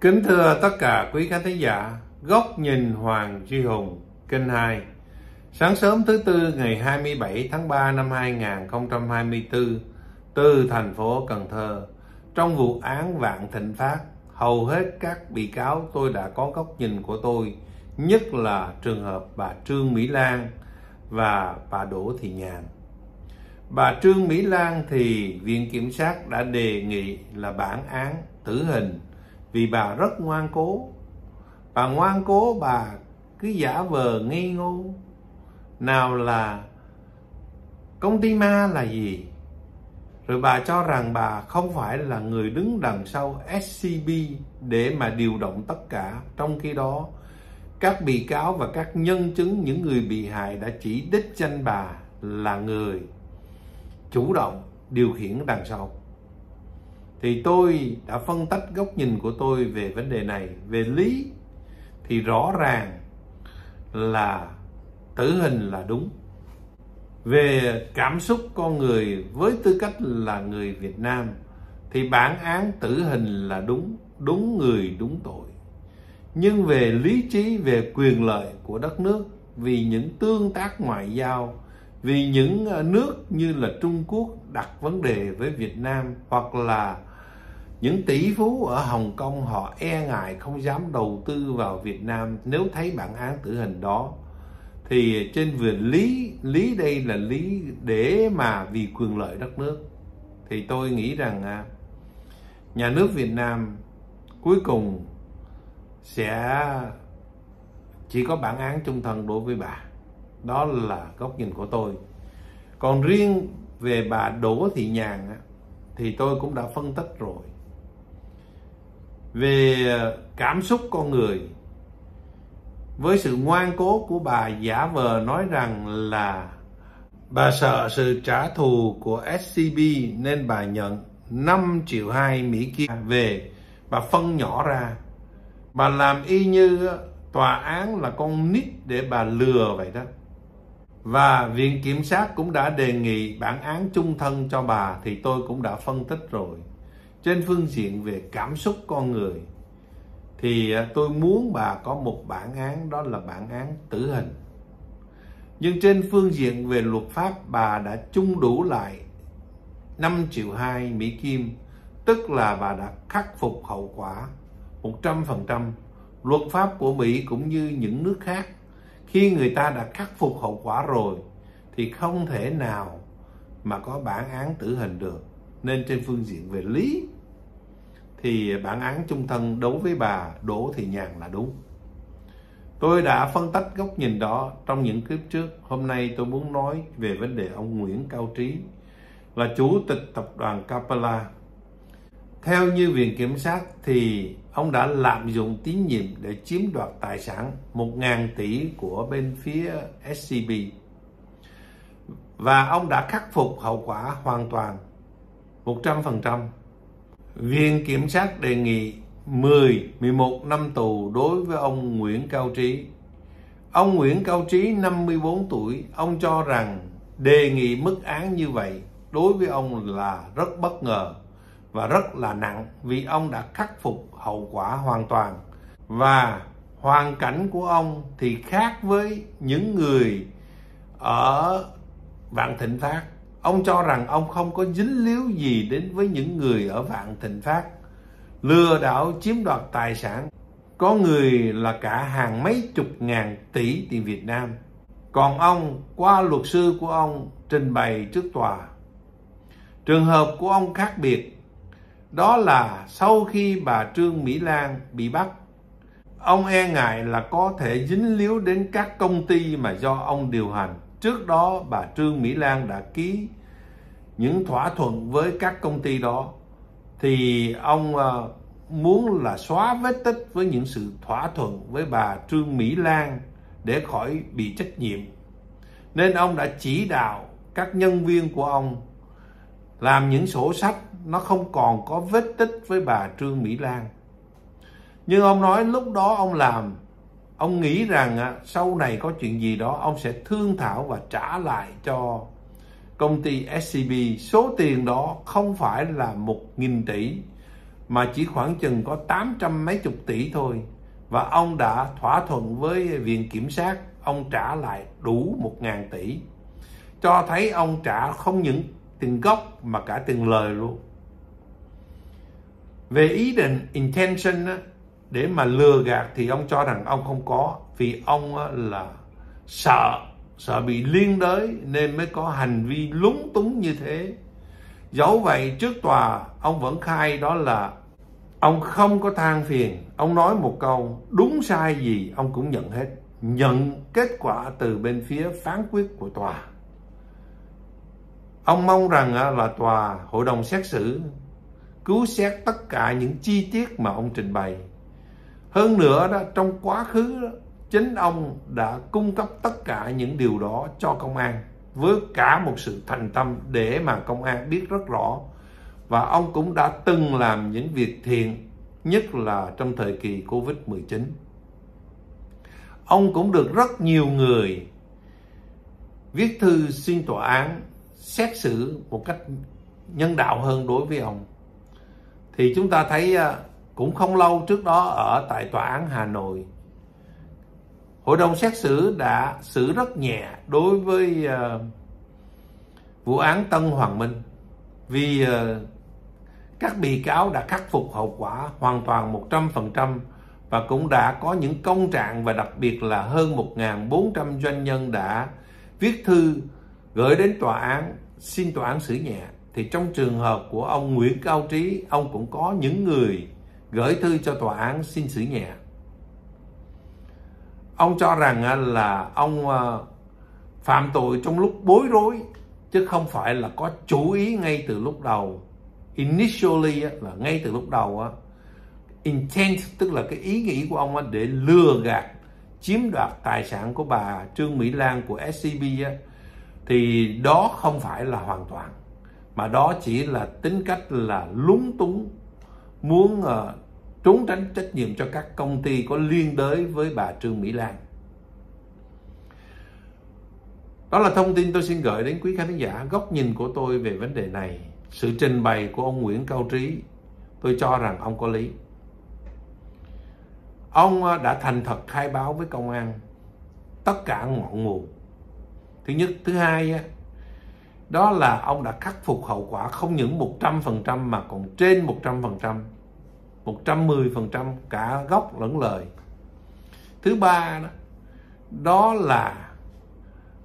Kính thưa tất cả quý khán thính giả, góc nhìn Hoàng Duy Hùng, kênh 2. Sáng sớm thứ Tư ngày 27 tháng 3 năm 2024, từ thành phố Cần Thơ, trong vụ án Vạn Thịnh Phát, hầu hết các bị cáo tôi đã có góc nhìn của tôi, nhất là trường hợp bà Trương Mỹ Lan và bà Đỗ Thị Nhàn. Bà Trương Mỹ Lan thì Viện Kiểm sát đã đề nghị là bản án tử hình vì bà rất ngoan cố. Bà ngoan cố bà cứ giả vờ ngây ngô. Nào là công ty ma là gì? Rồi bà cho rằng bà không phải là người đứng đằng sau SCB để mà điều động tất cả. Trong khi đó, các bị cáo và các nhân chứng, những người bị hại đã chỉ đích danh bà là người chủ động điều khiển đằng sau thì tôi đã phân tích góc nhìn của tôi về vấn đề này. Về lý thì rõ ràng là tử hình là đúng. Về cảm xúc con người với tư cách là người Việt Nam thì bản án tử hình là đúng đúng người, đúng tội. Nhưng về lý trí, về quyền lợi của đất nước, vì những tương tác ngoại giao, vì những ờ, nước như là Trung Quốc đặt vấn đề với Việt Nam hoặc là những tỷ phú ở Hồng Kông họ e ngại không dám đầu tư vào Việt Nam nếu thấy bản án tử hình đó. Thì trên vườn lý lý đây là lý để mà vì quyền lợi đất nước. Thì tôi nghĩ rằng à, nhà nước Việt Nam cuối cùng sẽ chỉ có bản án trung thân đối với bà. Đó là góc nhìn của tôi. Còn riêng về bà Đỗ Thị Nhàn thì tôi cũng đã phân tích rồi về ờ, cảm xúc con người. Với sự ngoan cố của bà giả vờ nói rằng là bà sợ sự trả thù của SCB nên bà nhận 5 triệu 2 Mỹ Kim về. Bà phân nhỏ ra. Bà làm y như ờ, tòa án là con nít để bà lừa vậy đó. Và Viện Kiểm sát cũng đã đề nghị bản án chung thân cho bà thì tôi cũng đã phân tích rồi. Trên phương diện về cảm xúc con người, thì à, tôi muốn bà có một bản án, đó là bản án tử hình. Nhưng trên phương diện về luật pháp, bà đã chung đủ lại 5 triệu 2 Mỹ Kim, tức là bà đã khắc phục hậu quả 100%. Luật pháp của Mỹ cũng như những nước khác, khi người ta đã khắc phục hậu quả rồi, thì không thể nào mà có bản án tử hình được nên trên phương diện về lý, thì bản án chung thân đối với bà Đỗ Thị Nhàn là đúng. Tôi đã phân tích góc nhìn đó trong những clip trước. Hôm nay tôi muốn nói về vấn đề ông Nguyễn Cao Trí là chủ tịch tập đoàn Capella. Theo như Viện Kiểm sát thì ông đã lạm dụng tín nhiệm để chiếm đoạt tài sản 1.000 tỷ của bên phía SCB. Và ông đã khắc phục hậu quả hoàn toàn. 100%. Viện Kiểm sát đề nghị 10, 11 năm tù đối với ông Nguyễn Cao Trí. Ông Nguyễn Cao Trí 54 tuổi, ông cho rằng đề nghị mức án như vậy đối với ông là rất bất ngờ và rất là nặng vì ông đã khắc phục hậu quả hoàn toàn và hoàn cảnh của ông thì khác với những người ở Vạn Thịnh Phát. Ông cho rằng ông không có dính líu gì đến với những người ở Vạn Thịnh Phát lừa đảo chiếm đoạt tài sản. Có người là cả hàng mấy chục ngàn tỷ tiền Việt Nam. Còn ông qua luật sư của ông trình bày trước tòa. Trường hợp của ông khác biệt đó là sau khi bà Trương Mỹ Lan bị bắt, ông e ngại là có thể dính líu đến các công ty mà do ông điều hành. Trước đó bà Trương Mỹ Lan đã ký những thỏa thuận với các công ty đó thì ông ờ, muốn là xóa vết tích với những sự thỏa thuận với bà Trương Mỹ Lan để khỏi bị trách nhiệm. Nên ông đã chỉ đạo các nhân viên của ông làm những sổ sách nó không còn có vết tích với bà Trương Mỹ Lan. Nhưng ông nói lúc đó ông làm, ông nghĩ rằng à, sau này có chuyện gì đó ông sẽ thương thảo và trả lại cho công ty SCB. Số tiền đó không phải là một nghìn tỷ mà chỉ khoảng chừng có 800 mấy chục tỷ thôi. Và ông đã thỏa thuận với viện kiểm sát ông trả lại đủ 1.000 tỷ. Cho thấy ông trả không những tiền gốc mà cả tiền lời luôn. Về ý định intention á, để mà lừa gạt thì ông cho rằng ông không có, vì ông là sợ sợ bị liên đới nên mới có hành vi lúng túng như thế. Dẫu vậy, trước tòa, ông vẫn khai đó là ông không có than phiền. Ông nói một câu, đúng sai gì? Ông cũng nhận hết, nhận kết quả từ bên phía phán quyết của tòa. Ông mong rằng là tòa, hội đồng xét xử, cứu xét tất cả những chi tiết mà ông trình bày hơn nữa đó trong quá khứ đó, chính ông đã cung cấp tất cả những điều đó cho công an với cả một sự thành tâm để mà công an biết rất rõ và ông cũng đã từng làm những việc thiện nhất là trong thời kỳ Covid-19. Ông cũng được rất nhiều người viết thư xin tòa án xét xử một cách nhân đạo hơn đối với ông. Thì chúng ta thấy à, cũng không lâu trước đó ở tại tòa án Hà Nội Hội đồng xét xử đã xử rất nhẹ đối với uh, vụ án Tân Hoàng Minh. Vì uh, các bị cáo đã khắc phục hậu quả hoàn toàn 100% và cũng đã có những công trạng và đặc biệt là hơn 1.400 doanh nhân đã viết thư gửi đến tòa án xin tòa án xử nhẹ. Thì trong trường hợp của ông Nguyễn Cao Trí ông cũng có những người gửi thư cho tòa án xin xử nhẹ. Ông cho rằng à, là ông à, phạm tội trong lúc bối rối, chứ không phải là có chủ ý ngay từ lúc đầu. Initially là ngay từ lúc đầu, á. Intent, tức là cái ý nghĩ của ông để lừa gạt, chiếm đoạt tài sản của bà Trương Mỹ Lan của SCB á, thì đó không phải là hoàn toàn, mà đó chỉ là tính cách là lúng túng muốn uh, trốn tránh trách nhiệm cho các công ty có liên đới với bà Trương Mỹ Lan. Đó là thông tin tôi xin gửi đến quý khán giả góc nhìn của tôi về vấn đề này. Sự trình bày của ông Nguyễn Cao Trí, tôi cho rằng ông có lý. Ông ờ, đã thành thật khai báo với công an tất cả ngọn nguồn. Thứ nhất, thứ hai đó là ông đã khắc phục hậu quả không những 100% mà còn trên 100%. 110% cả gốc lẫn lời. Thứ ba đó, đó là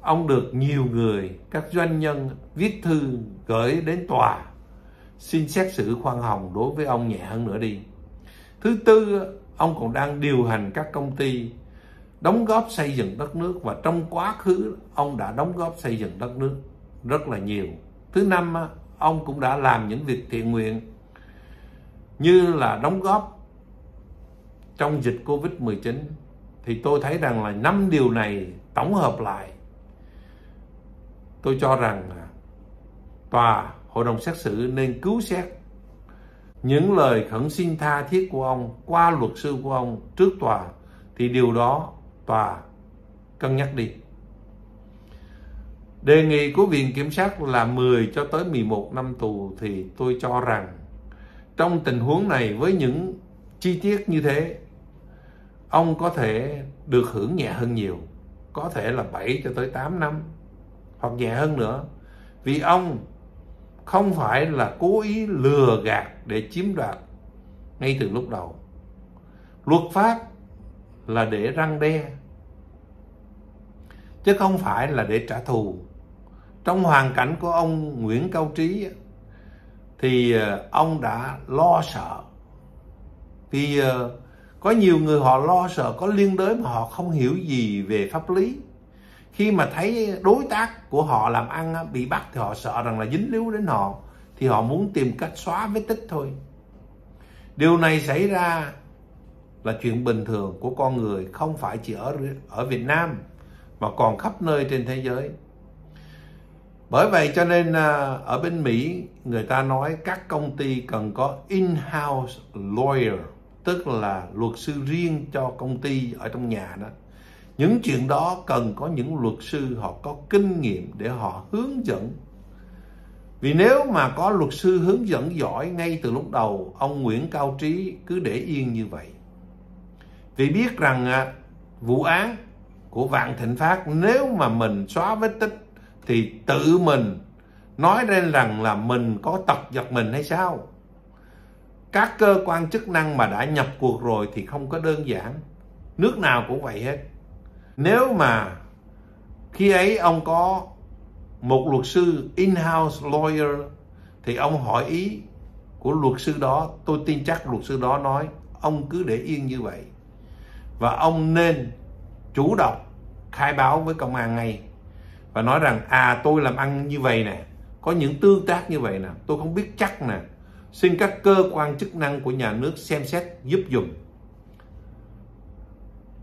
ông được nhiều người, các doanh nhân viết thư gửi đến tòa xin xét xử khoan hồng đối với ông nhẹ hơn nữa đi. Thứ tư, ông còn đang điều hành các công ty đóng góp xây dựng đất nước và trong quá khứ ông đã đóng góp xây dựng đất nước rất là nhiều. Thứ năm, ông cũng đã làm những việc thiện nguyện như là đóng góp trong dịch Covid-19 thì tôi thấy rằng là năm điều này tổng hợp lại tôi cho rằng tòa hội đồng xét xử nên cứu xét những lời khẩn xin tha thiết của ông qua luật sư của ông trước tòa thì điều đó tòa cân nhắc đi. Đề nghị của Viện Kiểm sát là 10 cho tới 11 năm tù thì tôi cho rằng trong tình huống này với những chi tiết như thế, ông có thể được hưởng nhẹ hơn nhiều, có thể là 7 cho tới 8 năm, hoặc nhẹ hơn nữa. Vì ông không phải là cố ý lừa gạt để chiếm đoạt ngay từ lúc đầu. Luật pháp là để răng đe, chứ không phải là để trả thù trong hoàn cảnh của ông Nguyễn Cao Trí thì ờ, ông đã lo sợ. Vì ờ, có nhiều người họ lo sợ, có liên đới mà họ không hiểu gì về pháp lý. Khi mà thấy đối tác của họ làm ăn bị bắt thì họ sợ rằng là dính líu đến họ, thì họ muốn tìm cách xóa vết tích thôi. Điều này xảy ra là chuyện bình thường của con người, không phải chỉ ở ở Việt Nam, mà còn khắp nơi trên thế giới bởi vậy cho nên à, ở bên Mỹ, người ta nói các công ty cần có in-house lawyer, tức là luật sư riêng cho công ty ở trong nhà đó. Những chuyện đó cần có những luật sư họ có kinh nghiệm để họ hướng dẫn. Vì nếu mà có luật sư hướng dẫn giỏi ngay từ lúc đầu, ông Nguyễn Cao Trí cứ để yên như vậy. Vì biết rằng à, vụ án của Vạn Thịnh Phát nếu mà mình xóa vết tích thì tự mình nói lên rằng là mình có tật giật mình hay sao? Các cơ quan chức năng mà đã nhập cuộc rồi thì không có đơn giản. Nước nào cũng vậy hết. Nếu mà khi ấy ông có một luật sư in-house lawyer thì ông hỏi ý của luật sư đó. Tôi tin chắc luật sư đó nói, ông cứ để yên như vậy. Và ông nên chủ động khai báo với công an ngay và nói rằng à tôi làm ăn như vậy nè, có những tương tác như vậy nè, tôi không biết chắc nè. Xin các cơ quan chức năng của nhà nước xem xét giúp dùm.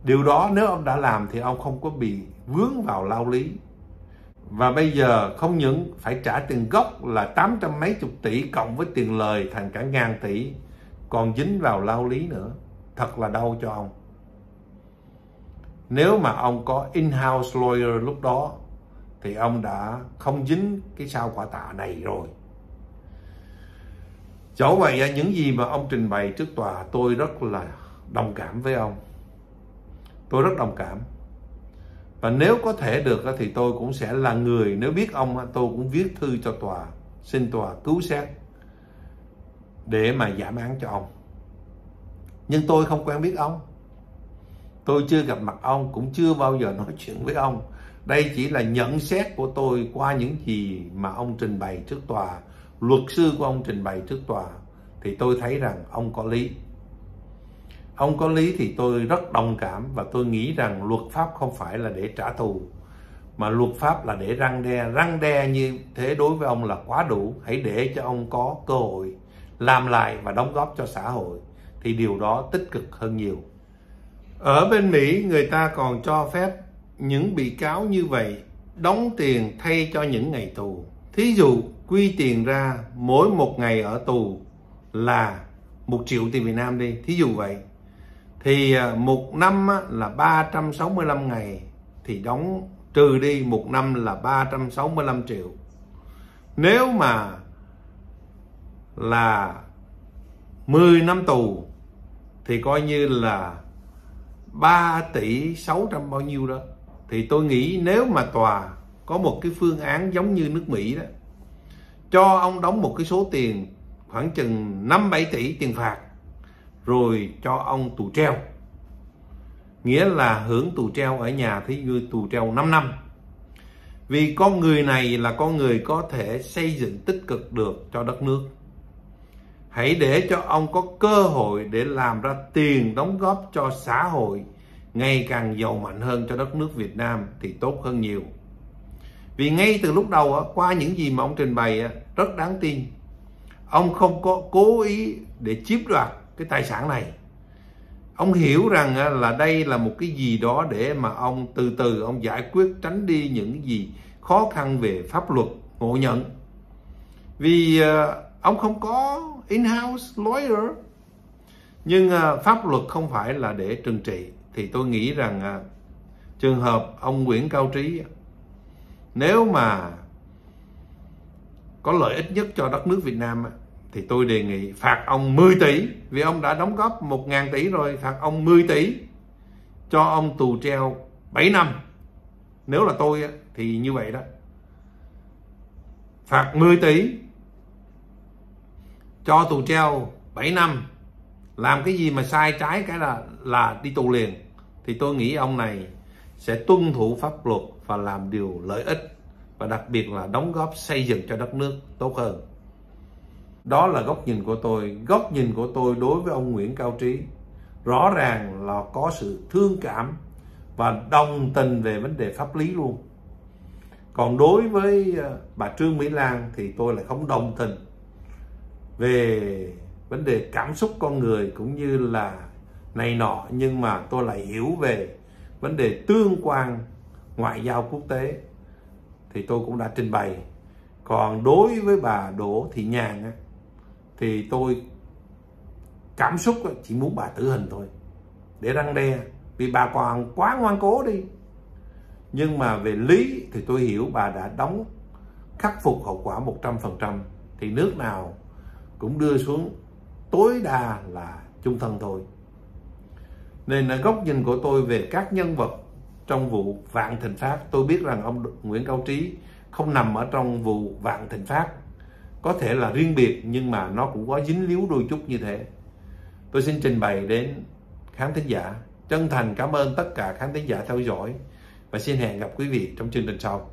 Điều đó nếu ông đã làm thì ông không có bị vướng vào lao lý. Và bây giờ không những phải trả tiền gốc là tám trăm mấy chục tỷ cộng với tiền lời thành cả ngàn tỷ, còn dính vào lao lý nữa. Thật là đau cho ông. Nếu mà ông có in-house lawyer lúc đó thì ông đã không dính cái sao quả tạ này rồi. Chỗ vậy những gì mà ông trình bày trước tòa, tôi rất là đồng cảm với ông. Tôi rất đồng cảm. Và nếu có thể được thì tôi cũng sẽ là người, nếu biết ông tôi cũng viết thư cho tòa, xin tòa cứu xét để mà giảm án cho ông. Nhưng tôi không quen biết ông. Tôi chưa gặp mặt ông, cũng chưa bao giờ nói chuyện với ông đây chỉ là nhận xét của tôi qua những gì mà ông trình bày trước tòa. Luật sư của ông trình bày trước tòa thì tôi thấy rằng ông có lý. Ông có lý thì tôi rất đồng cảm và tôi nghĩ rằng luật pháp không phải là để trả thù, mà luật pháp là để răng đe. Răng đe như thế đối với ông là quá đủ. Hãy để cho ông có cơ hội làm lại và đóng góp cho xã hội thì điều đó tích cực hơn nhiều. Ở bên mỹ, người ta còn cho phép những bị cáo như vậy đóng tiền thay cho những ngày tù. Thí dụ, quy tiền ra mỗi một ngày ở tù là một triệu tiền Việt Nam đi. Thí dụ vậy. Thì à, một năm là 365 ngày. Thì đóng, trừ đi một năm là 365 triệu. Nếu mà là 10 năm tù, thì coi như là 3 tỷ 600 bao nhiêu đó thì tôi nghĩ nếu mà tòa có một cái phương án giống như nước Mỹ đó, cho ông đóng một cái số tiền khoảng chừng 5 7 tỷ tiền phạt, rồi cho ông tù treo. Nghĩa là hưởng tù treo ở nhà thí như tù treo 5 năm. Vì con người này là con người có thể xây dựng tích cực được cho đất nước. Hãy để cho ông có cơ hội để làm ra tiền đóng góp cho xã hội ngày càng giàu mạnh hơn cho đất nước Việt Nam thì tốt hơn nhiều. Vì ngay từ lúc đầu qua những gì mà ông trình bày rất đáng tin. Ông không có cố ý để chiếm đoạt cái tài sản này. Ông hiểu rằng là đây là một cái gì đó để mà ông từ từ ông giải quyết, tránh đi những gì khó khăn về pháp luật, ngộ nhận. Vì ờ, ông không có in-house lawyer, nhưng ờ, pháp luật không phải là để trừng trị thì tôi nghĩ rằng à, trường hợp ông Nguyễn Cao Trí nếu mà có lợi ích nhất cho đất nước Việt Nam thì tôi đề nghị phạt ông 10 tỷ vì ông đã đóng góp 1.000 tỷ rồi phạt ông 10 tỷ cho ông tù treo 7 năm. Nếu là tôi thì như vậy đó. Phạt 10 tỷ cho tù treo 7 năm. Làm cái gì mà sai trái cái là là đi tù liền thì tôi nghĩ ông này sẽ tuân thủ pháp luật và làm điều lợi ích và đặc biệt là đóng góp xây dựng cho đất nước tốt hơn. Đó là góc nhìn của tôi. Góc nhìn của tôi đối với ông Nguyễn Cao Trí rõ ràng là có sự thương cảm và đồng tình về vấn đề pháp lý luôn. Còn đối với ờ, bà Trương Mỹ Lan thì tôi lại không đồng tình về vấn đề cảm xúc con người cũng như là này nọ, nhưng mà tôi lại hiểu về vấn đề tương quan ngoại giao quốc tế. Thì tôi cũng đã trình bày. Còn đối với bà Đỗ Thị Nhàn thì tôi cảm xúc chỉ muốn bà tử hình thôi. Để răng đe, vì bà còn quá ngoan cố đi. Nhưng mà về lý thì tôi hiểu bà đã đóng khắc phục hậu quả 100% thì nước nào cũng đưa xuống tối đa là chung thân thôi nên là góc nhìn của tôi về các nhân vật trong vụ Vạn Thịnh pháp, tôi biết rằng ông Nguyễn Cao Trí không nằm ở trong vụ Vạn Thịnh pháp. Có thể là riêng biệt, nhưng mà nó cũng có dính líu đôi chút như thế. Tôi xin trình bày đến khán thính giả. Chân thành cảm ơn tất cả khán thính giả theo dõi và xin hẹn gặp quý vị trong chương trình sau.